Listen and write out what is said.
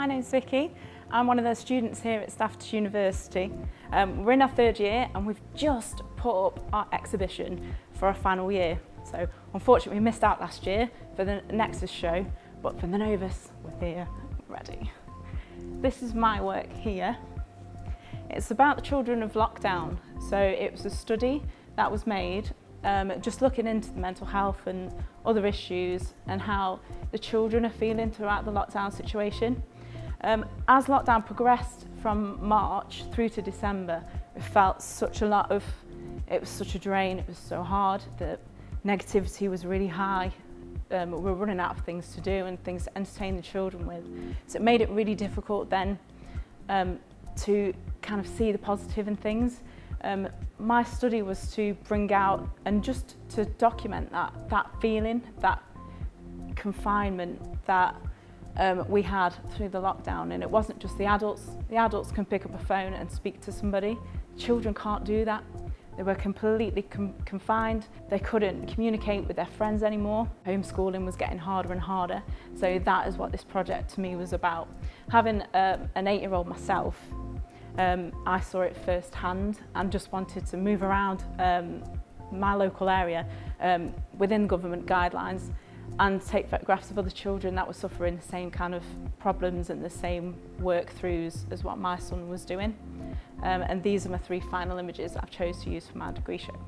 my name's Vicki. I'm one of the students here at Staffordshire University. Um, we're in our third year and we've just put up our exhibition for our final year. So unfortunately we missed out last year for the Nexus show, but for the Novus we're here ready. This is my work here. It's about the children of lockdown. So it was a study that was made um, just looking into the mental health and other issues and how the children are feeling throughout the lockdown situation. Um, as lockdown progressed from March through to December, we felt such a lot of, it was such a drain, it was so hard, the negativity was really high. Um, we were running out of things to do and things to entertain the children with. So it made it really difficult then um, to kind of see the positive in things. Um, my study was to bring out and just to document that, that feeling, that confinement that um, we had through the lockdown. And it wasn't just the adults. The adults can pick up a phone and speak to somebody. Children can't do that. They were completely com confined. They couldn't communicate with their friends anymore. Homeschooling was getting harder and harder. So that is what this project to me was about. Having uh, an eight-year-old myself, um, I saw it firsthand and just wanted to move around um, my local area um, within government guidelines and take photographs of other children that were suffering the same kind of problems and the same work throughs as what my son was doing. Um, and these are my three final images that I've chose to use for my degree show.